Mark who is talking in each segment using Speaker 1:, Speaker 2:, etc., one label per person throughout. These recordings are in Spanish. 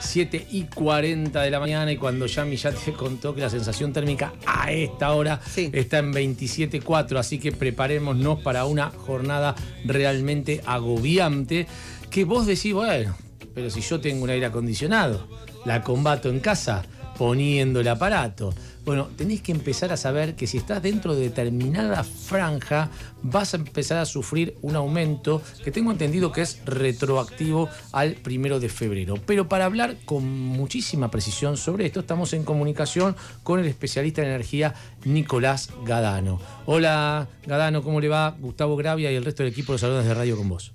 Speaker 1: 7 y 40 de la mañana y cuando Yami ya te contó que la sensación térmica a esta hora está en 27.4, así que preparémonos para una jornada realmente agobiante que vos decís, bueno, pero si yo tengo un aire acondicionado, la combato en casa poniendo el aparato. Bueno, tenéis que empezar a saber que si estás dentro de determinada franja, vas a empezar a sufrir un aumento que tengo entendido que es retroactivo al primero de febrero. Pero para hablar con muchísima precisión sobre esto, estamos en comunicación con el especialista en energía Nicolás Gadano. Hola Gadano, ¿cómo le va? Gustavo Gravia y el resto del equipo de salones de radio con vos.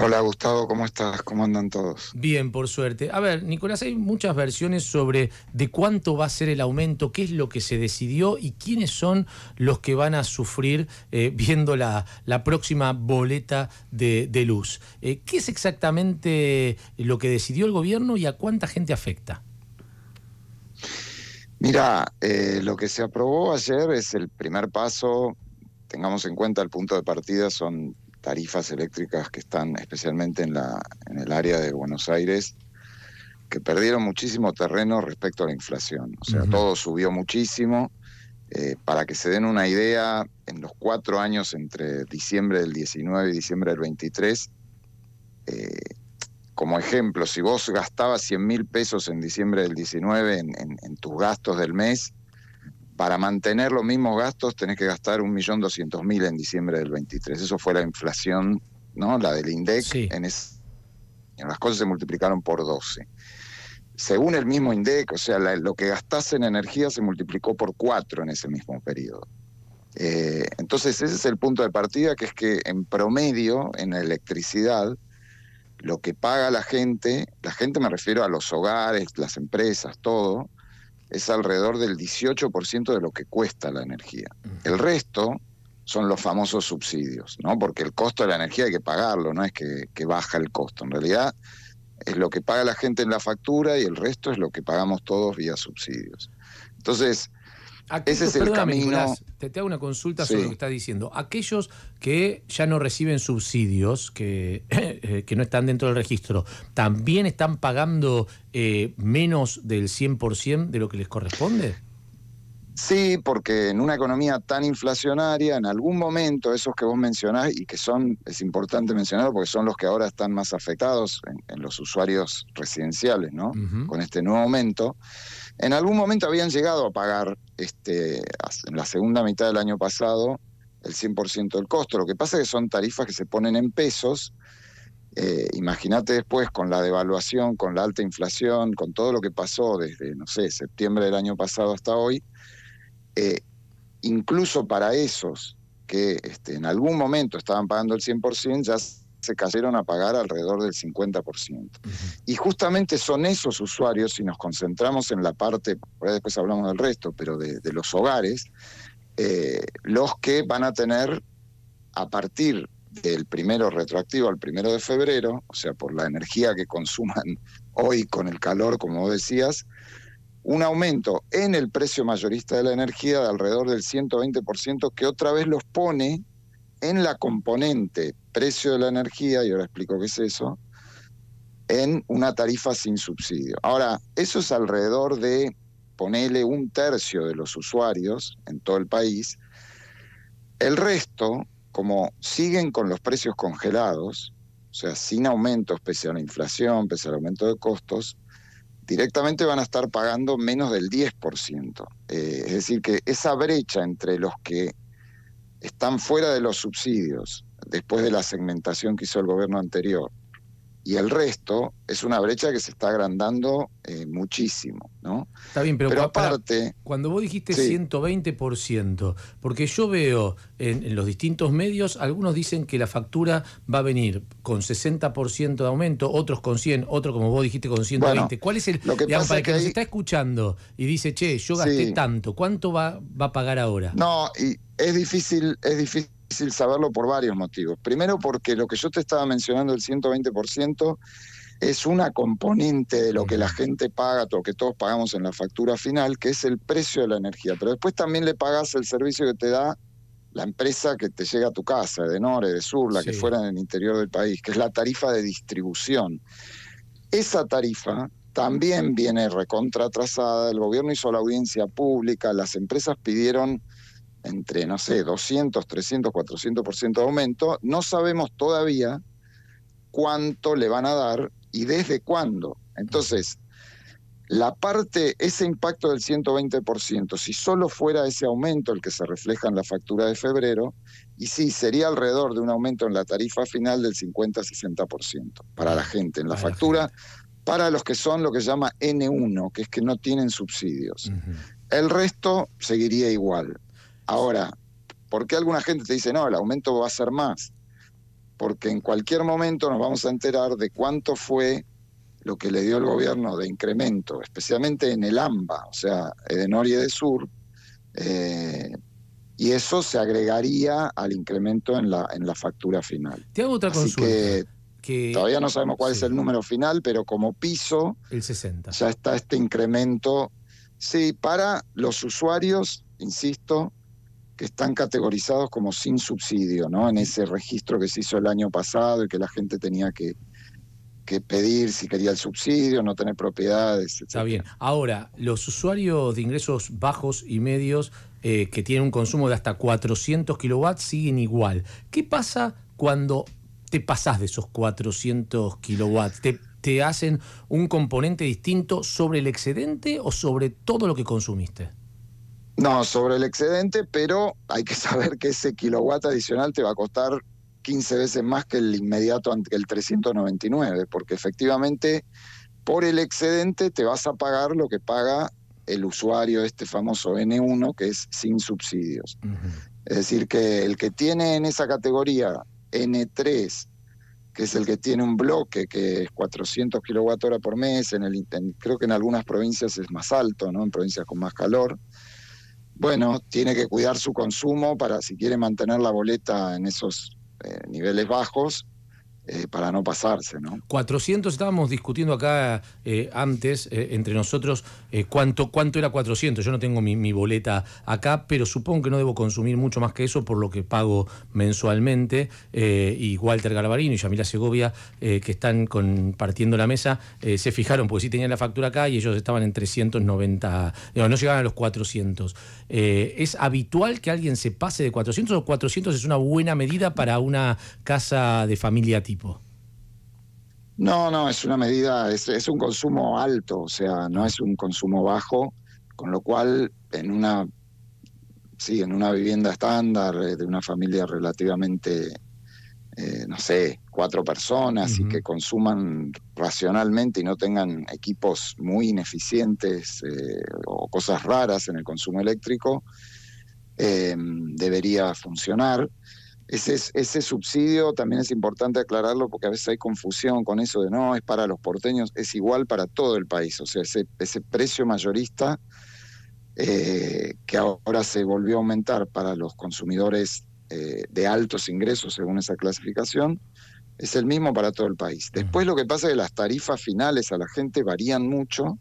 Speaker 2: Hola Gustavo, ¿cómo estás? ¿Cómo andan todos?
Speaker 1: Bien, por suerte. A ver, Nicolás, hay muchas versiones sobre de cuánto va a ser el aumento, qué es lo que se decidió y quiénes son los que van a sufrir eh, viendo la, la, próxima boleta de, luz. Eh, ¿Qué es exactamente lo que decidió el gobierno y a cuánta gente afecta?
Speaker 2: Mira, eh, lo que se aprobó ayer es el primer paso. Tengamos en cuenta el punto de partida son tarifas eléctricas que están especialmente en, la, en el área de Buenos Aires, que perdieron muchísimo terreno respecto a la inflación. O sea, todo subió muchísimo. Eh, para que se den una idea, en los cuatro años entre diciembre del 19 y diciembre del 23, eh, como ejemplo, si vos gastabas 100 mil pesos en diciembre del 19 en tus gastos del mes, para mantener los mismos gastos tenés que gastar 1.200.000 en diciembre del 23. Eso fue la inflación, ¿no? La del INDEC. En las cosas se multiplicaron por 12. Según el mismo INDEC, o sea, lo que gastás en energía se multiplicó por 4 en ese mismo periodo. Eh, entonces ese es el punto de partida, que es que en promedio, en electricidad, lo que paga la gente, la gente me refiero a los hogares, las empresas, todo, es alrededor del 18% de lo que cuesta la energía. El resto son los famosos subsidios, ¿no? Porque el costo de la energía hay que pagarlo, no es que, baja el costo. En realidad es lo que paga la gente en la factura y el resto es lo que pagamos todos vía subsidios. Entonces, ese es el camino.
Speaker 1: te, hago una consulta sobre lo que estás diciendo. Aquellos que ya no reciben subsidios, que, eh, que no están dentro del registro, ¿también están pagando eh, menos del 100% de lo que les corresponde?
Speaker 2: Sí, porque en una economía tan inflacionaria, en algún momento esos que vos mencionás y que son, es importante mencionar porque son los que ahora están más afectados en, los usuarios residenciales, ¿no? Con este nuevo aumento, en algún momento habían llegado a pagar este, en la segunda mitad del año pasado el 100% del costo. Lo que pasa es que son tarifas que se ponen en pesos. Eh, imagínate después con la devaluación, con la alta inflación, con todo lo que pasó desde, no sé, septiembre del año pasado hasta hoy, eh, incluso para esos que este, en algún momento estaban pagando el 100%, ya se cayeron a pagar alrededor del 50%. Y justamente son esos usuarios, si nos concentramos en la parte, por ahí después hablamos del resto, pero de, los hogares, eh, los que van a tener a partir del primero retroactivo al primero de febrero, o sea, por la energía que consuman hoy con el calor, como decías, un aumento en el precio mayorista de la energía de alrededor del 120% que otra vez los pone en la componente precio de la energía, y ahora explico qué es eso, en una tarifa sin subsidio. Ahora, eso es alrededor de, ponele un tercio de los usuarios en todo el país. El resto, como siguen con los precios congelados, o sea, sin aumento pese a la inflación, pese al aumento de costos, directamente van a estar pagando menos del 10%. Eh, es decir, que esa brecha entre los que están fuera de los subsidios después de la segmentación que hizo el gobierno anterior y el resto es una brecha que se está agrandando eh, muchísimo, ¿no?
Speaker 1: Está bien, pero, aparte... cuando vos dijiste 120%, porque yo veo en, los distintos medios, algunos dicen que la factura va a venir con 60% de aumento, otros con 100, otros como vos dijiste con 120. ¿Cuál es el... Lo que digamos, para que, nos está escuchando y dice, che, yo gasté tanto, ¿cuánto va, va a pagar ahora?
Speaker 2: No, y es difícil, es difícil difícil saberlo por varios motivos. Primero porque lo que yo te estaba mencionando, el 120%, es una componente de lo que la gente paga, lo que todos pagamos en la factura final, que es el precio de la energía. Pero después también le pagas el servicio que te da la empresa que te llega a tu casa, de Nore, de Sur, la que fuera en el interior del país, que es la tarifa de distribución. Esa tarifa también viene recontratrasada, el gobierno hizo la audiencia pública, las empresas pidieron entre, no sé, 200, 300, 400% de aumento, no sabemos todavía cuánto le van a dar y desde cuándo. Entonces, la parte, ese impacto del 120%, si solo fuera ese aumento el que se refleja en la factura de febrero, y sí, sería alrededor de un aumento en la tarifa final del 50-60% para la gente en la factura, para los que son lo que se llama N1, que es que no tienen subsidios. El resto seguiría igual. Ahora, ¿por qué alguna gente te dice, no, el aumento va a ser más? Porque en cualquier momento nos vamos a enterar de cuánto fue lo que le dio el gobierno de incremento, especialmente en el AMBA, o sea, de Norte y de Sur, eh, y eso se agregaría al incremento en la, en la factura final.
Speaker 1: Te hago otra consulta.
Speaker 2: Que, todavía no sabemos cuál es el número final, pero como piso,
Speaker 1: el 60.
Speaker 2: Ya está este incremento. Sí, para los usuarios, insisto, que están categorizados como sin subsidio, ¿no? En ese registro que se hizo el año pasado y que la gente tenía que, que pedir si quería el subsidio, no tener propiedades. Etc.
Speaker 1: Está bien. Ahora, los usuarios de ingresos bajos y medios eh, que tienen un consumo de hasta 400 kilowatts siguen igual. ¿Qué pasa cuando te pasás de esos 400 kilowatts? ¿Te, ¿Te hacen un componente distinto sobre el excedente o sobre todo lo que consumiste?
Speaker 2: No, sobre el excedente, pero hay que saber que ese kilowatt adicional te va a costar 15 veces más que el inmediato, el 399, porque efectivamente por el excedente te vas a pagar lo que paga el usuario, este famoso N1, que es sin subsidios. Es decir, que el que tiene en esa categoría N3, que es el que tiene un bloque que es 400 kWh por mes, en el, creo que en algunas provincias es más alto, ¿no? en provincias con más calor, bueno, tiene que cuidar su consumo para si quiere mantener la boleta en esos eh, niveles bajos eh, para no pasarse, ¿no?
Speaker 1: 400, estábamos discutiendo acá eh, antes entre nosotros cuánto, cuánto era 400. Yo no tengo mi, boleta acá, pero supongo que no debo consumir mucho más que eso por lo que pago mensualmente. y Walter Garbarino y Yamila Segovia, que están compartiendo la mesa, se fijaron, porque sí tenían la factura acá y ellos estaban en 390, no llegaban a los 400. ¿Es habitual que alguien se pase de 400 o 400 es una buena medida para una casa de familia tipo?
Speaker 2: No, no, es una medida, es, un consumo alto, o sea, no es un consumo bajo, con lo cual en una, sí, en una vivienda estándar eh, de una familia relativamente, eh, no sé, cuatro personas y que consuman racionalmente y no tengan equipos muy ineficientes eh, o cosas raras en el consumo eléctrico, debería funcionar. Ese, ese subsidio también es importante aclararlo porque a veces hay confusión con eso de no, es para los porteños, es igual para todo el país. O sea, ese, ese precio mayorista eh, que ahora se volvió a aumentar para los consumidores eh, de altos ingresos según esa clasificación, es el mismo para todo el país. Después lo que pasa es que las tarifas finales a la gente varían mucho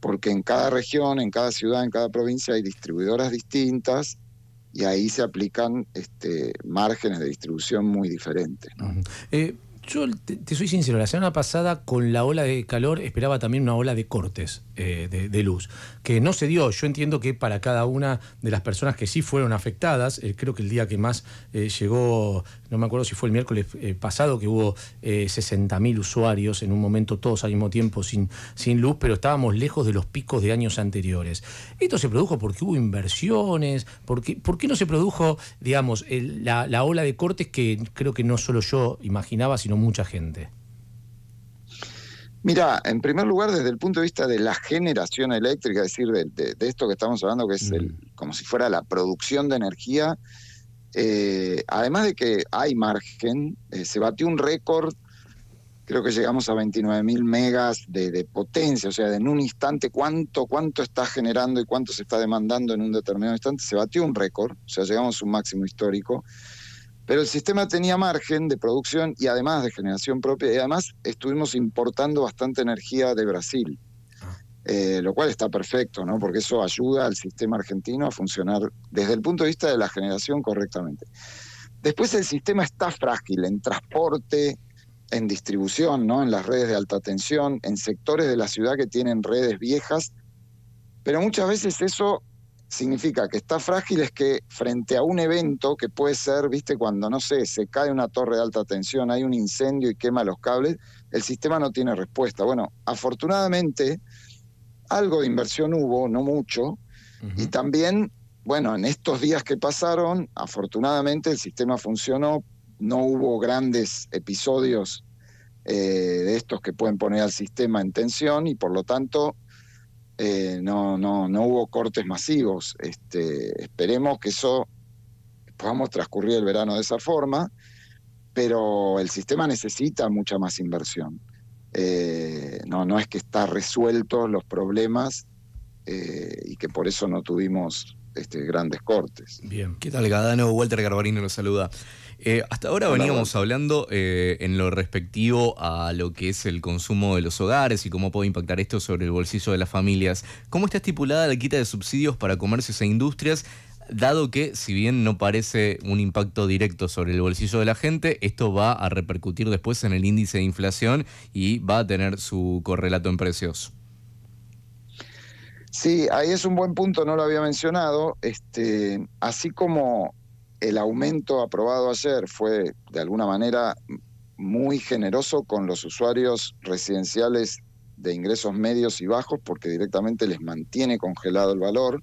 Speaker 2: porque en cada región, en cada ciudad, en cada provincia hay distribuidoras distintas y ahí se aplican este, márgenes de distribución muy diferentes.
Speaker 1: Eh, yo te, soy sincero, la semana pasada con la ola de calor esperaba también una ola de cortes eh, de, luz, que no se dio. Yo entiendo que para cada una de las personas que sí fueron afectadas, eh, creo que el día que más llegó no me acuerdo si fue el miércoles eh, pasado, que hubo eh, 60.000 usuarios en un momento, todos al mismo tiempo sin, sin luz, pero estábamos lejos de los picos de años anteriores. Esto se produjo porque hubo inversiones, porque, ¿por qué no se produjo, digamos, la, la ola de cortes que creo que no solo yo imaginaba, sino mucha gente?
Speaker 2: Mira, en primer lugar, desde el punto de vista de la generación eléctrica, es decir, de, esto que estamos hablando, que es el, mm. como si fuera la producción de energía, eh, además de que hay margen, eh, se batió un récord, creo que llegamos a 29.000 megas de, potencia, o sea, en un instante cuánto, cuánto está generando y cuánto se está demandando en un determinado instante, se batió un récord, o sea, llegamos a un máximo histórico. Pero el sistema tenía margen de producción y además de generación propia, y además estuvimos importando bastante energía de Brasil. Eh, lo cual está perfecto, ¿no? porque eso ayuda al sistema argentino a funcionar desde el punto de vista de la generación correctamente. Después el sistema está frágil en transporte, en distribución, ¿no? en las redes de alta tensión, en sectores de la ciudad que tienen redes viejas, pero muchas veces eso significa que está frágil es que frente a un evento que puede ser, viste, cuando no sé, se cae una torre de alta tensión, hay un incendio y quema los cables, el sistema no tiene respuesta. Bueno, afortunadamente algo de inversión hubo, no mucho, y también, bueno, en estos días que pasaron, afortunadamente el sistema funcionó, no hubo grandes episodios eh, de estos que pueden poner al sistema en tensión y por lo tanto eh, no, no, no hubo cortes masivos. Este, esperemos que eso podamos transcurrir el verano de esa forma, pero el sistema necesita mucha más inversión. Eh, no, no es que está resuelto los problemas eh, y que por eso no tuvimos este, grandes cortes.
Speaker 3: Bien. ¿Qué tal, Gadano? Walter Garbarino nos saluda. Eh, hasta ahora veníamos hablando eh, en lo respectivo a lo que es el consumo de los hogares y cómo puede impactar esto sobre el bolsillo de las familias. ¿Cómo está estipulada la quita de subsidios para comercios e industrias? Dado que, si bien no parece un impacto directo sobre el bolsillo de la gente, esto va a repercutir después en el índice de inflación y va a tener su correlato en precios.
Speaker 2: Sí, ahí es un buen punto, no lo había mencionado. Este, así como el aumento aprobado ayer fue de alguna manera muy generoso con los usuarios residenciales de ingresos medios y bajos porque directamente les mantiene congelado el valor.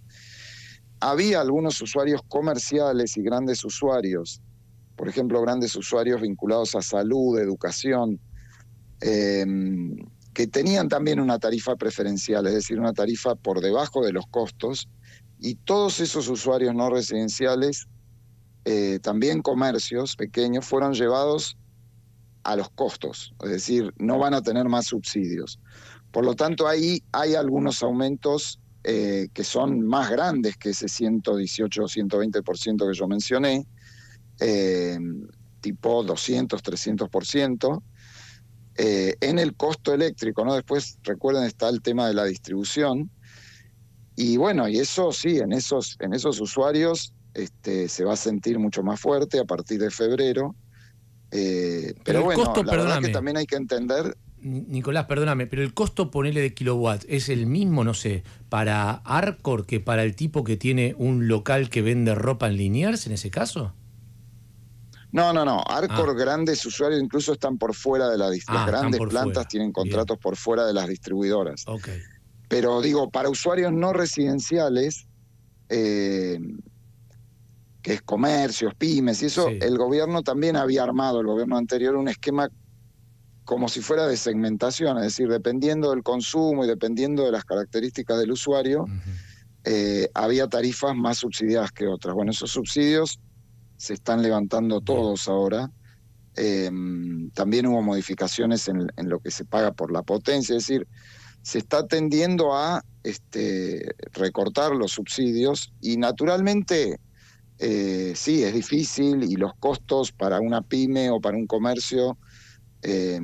Speaker 2: Había algunos usuarios comerciales y grandes usuarios, por ejemplo, grandes usuarios vinculados a salud, educación, em, que tenían también una tarifa preferencial, es decir, una tarifa por debajo de los costos, y todos esos usuarios no residenciales eh, también comercios pequeños fueron llevados a los costos, es decir, no van a tener más subsidios. Por lo tanto, ahí hay algunos aumentos eh, que son más grandes que ese 118 o 120% que yo mencioné, eh, tipo 200, 300%. en el costo eléctrico, ¿no? Después, recuerden, está el tema de la distribución. Y bueno, y eso sí, en esos, en esos usuarios este, se va a sentir mucho más fuerte a partir de febrero. Eh, pero, bueno, la verdad que también hay que entender.
Speaker 1: Nicolás, perdóname, pero el costo, ponele de kilowatts, es el mismo, no sé, para Arcor que para el tipo que tiene un local que vende ropa en Liniers, en ese caso?
Speaker 2: No, no, no. Arcor, ah. grandes usuarios, incluso están por fuera de la las ah, grandes plantas tienen contratos por fuera de las distribuidoras.
Speaker 1: Okay.
Speaker 2: Pero digo, para usuarios no residenciales, eh, que es comercios, pymes, y eso el gobierno también había armado, el gobierno anterior, un esquema como si fuera de segmentación, es decir, dependiendo del consumo y dependiendo de las características del usuario, eh, había tarifas más subsidiadas que otras. Bueno, esos subsidios se están levantando todos ahora. Em, también hubo modificaciones en, en, lo que se paga por la potencia, es decir, se está tendiendo a este, recortar los subsidios y naturalmente eh, sí, es difícil y los costos para una pyme o para un comercio eh,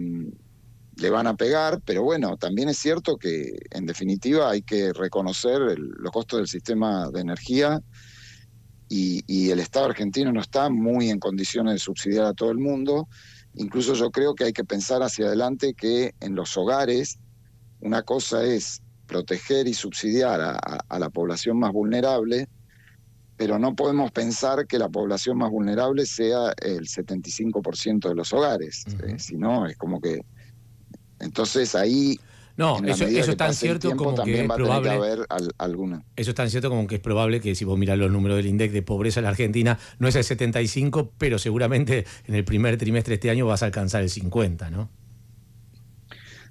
Speaker 2: le van a pegar, pero bueno, también es cierto que en definitiva hay que reconocer los costos del sistema de energía y, el Estado argentino no está muy en condiciones de subsidiar a todo el mundo. Incluso yo creo que hay que pensar hacia adelante que en los hogares una cosa es proteger y subsidiar a la población más vulnerable, pero no podemos pensar que la población más vulnerable sea el 75% de los hogares, eh, sino es como que... Entonces ahí...
Speaker 1: No, eso, es tan cierto como que es probable.
Speaker 2: haber alguna.
Speaker 1: Eso es tan cierto como que es probable que si vos mirás los números del INDEC de pobreza en la Argentina, no es el 75, pero seguramente en el primer trimestre de este año vas a alcanzar el 50, ¿no?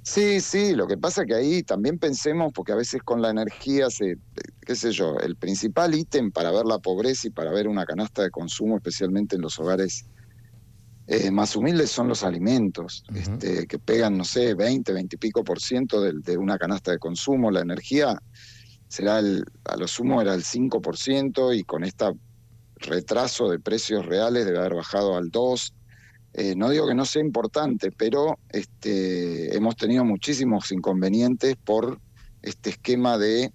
Speaker 2: Sí, sí, lo que pasa que ahí también pensemos, porque a veces con la energía se, qué sé yo, el principal ítem para ver la pobreza y para ver una canasta de consumo, especialmente en los hogares eh, más humildes, son los alimentos, este, que pegan, no sé, 20, 20 y pico por ciento de, de una canasta de consumo. La energía será, el, a lo sumo era el 5 por ciento y con este retraso de precios reales debe haber bajado al 2 eh, no digo que no sea importante, pero este, hemos tenido muchísimos inconvenientes por este esquema de,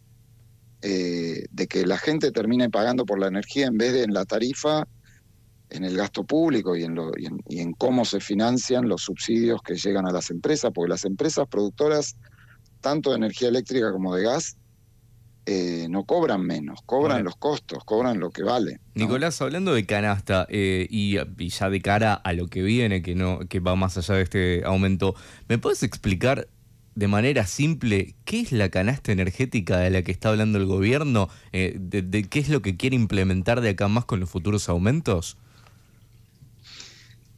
Speaker 2: eh, de que la gente termine pagando por la energía en vez de en la tarifa en el gasto público y en, lo, y en, cómo se financian los subsidios que llegan a las empresas, porque las empresas productoras, tanto de energía eléctrica como de gas, eh, no cobran menos, cobran los costos, cobran lo que vale.
Speaker 3: Nicolás, hablando de canasta eh, y, ya de cara a lo que viene, que no, que va más allá de este aumento, ¿me puedes explicar de manera simple qué es la canasta energética de la que está hablando el gobierno? Eh, de, ¿Qué es lo que quiere implementar de acá más con los futuros aumentos?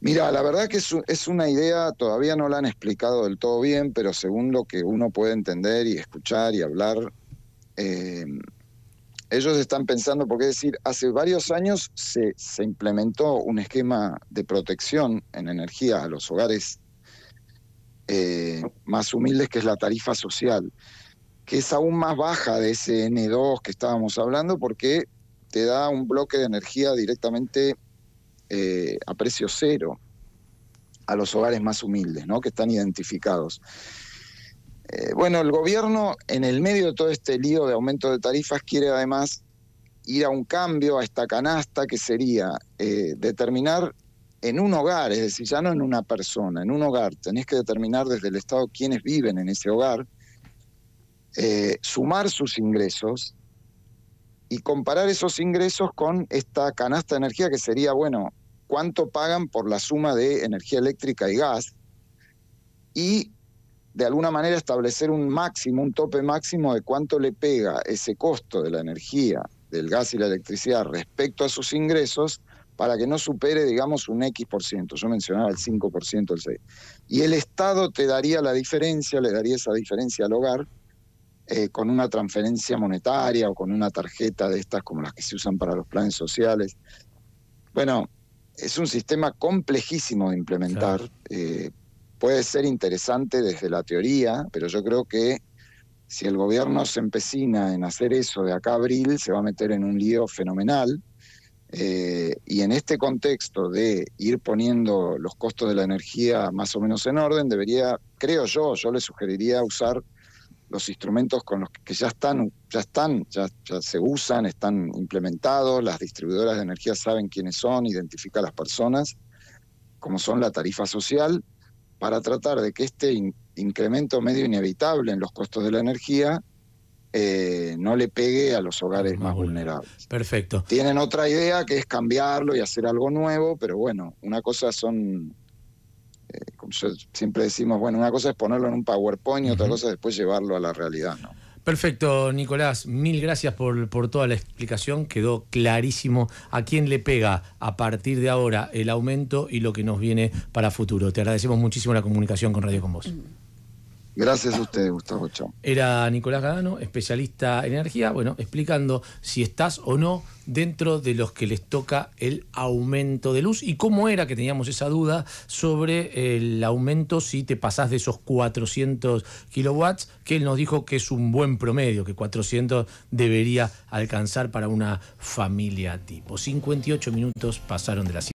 Speaker 2: Mira, la verdad que es, una idea, todavía no la han explicado del todo bien, pero según lo que uno puede entender y escuchar y hablar, eh, ellos están pensando, porque es decir, hace varios años se, implementó un esquema de protección en energía a los hogares eh, más humildes, que es la tarifa social, que es aún más baja de ese N2 que estábamos hablando, porque te da un bloque de energía directamente eh, a precio cero a los hogares más humildes, ¿no? que están identificados. Eh, bueno, el gobierno, en el medio de todo este lío de aumento de tarifas, quiere además ir a un cambio, a esta canasta, que sería eh, determinar en un hogar, es decir, ya no en una persona, en un hogar, tenés que determinar desde el Estado quiénes viven en ese hogar, sumar sus ingresos y comparar esos ingresos con esta canasta de energía que sería, bueno, cuánto pagan por la suma de energía eléctrica y gas. Y de alguna manera establecer un máximo, un tope máximo de cuánto le pega ese costo de la energía, del gas y la electricidad respecto a sus ingresos para que no supere, digamos, un X por ciento. Yo mencionaba el 5%, el 6%. Y el Estado te daría la diferencia, le daría esa diferencia al hogar eh, con una transferencia monetaria o con una tarjeta de estas como las que se usan para los planes sociales. Bueno, es un sistema complejísimo de implementar. Eh, puede ser interesante desde la teoría, pero yo creo que si el gobierno se empecina en hacer eso de acá a abril, se va a meter en un lío fenomenal. Eh, y en este contexto de ir poniendo los costos de la energía más o menos en orden, debería, creo yo, yo le sugeriría usar los instrumentos con los que ya están, ya están, ya, se usan, están implementados, las distribuidoras de energía saben quiénes son, identifican a las personas, como son la tarifa social, para tratar de que este incremento medio inevitable en los costos de la energía eh, no le pegue a los hogares más vulnerables.
Speaker 1: Perfecto.
Speaker 2: Tienen otra idea que es cambiarlo y hacer algo nuevo, pero bueno, una cosa son eh, como siempre decimos, bueno, una cosa es ponerlo en un PowerPoint y otra cosa es después llevarlo a la realidad, ¿no?
Speaker 1: Perfecto, Nicolás. Mil gracias por, por, toda la explicación. Quedó clarísimo a quién le pega a partir de ahora el aumento y lo que nos viene para futuro. Te agradecemos muchísimo la comunicación con Radio Con Vos.
Speaker 2: Gracias a usted, Gustavo. Chao.
Speaker 1: Era Nicolás Gadano, especialista en energía, bueno, explicando si estás o no dentro de los que les toca el aumento de luz y cómo era que teníamos esa duda sobre el aumento si te pasás de esos 400 kilowatts, que él nos dijo que es un buen promedio, que 400 debería alcanzar para una familia tipo. 58 minutos pasaron de la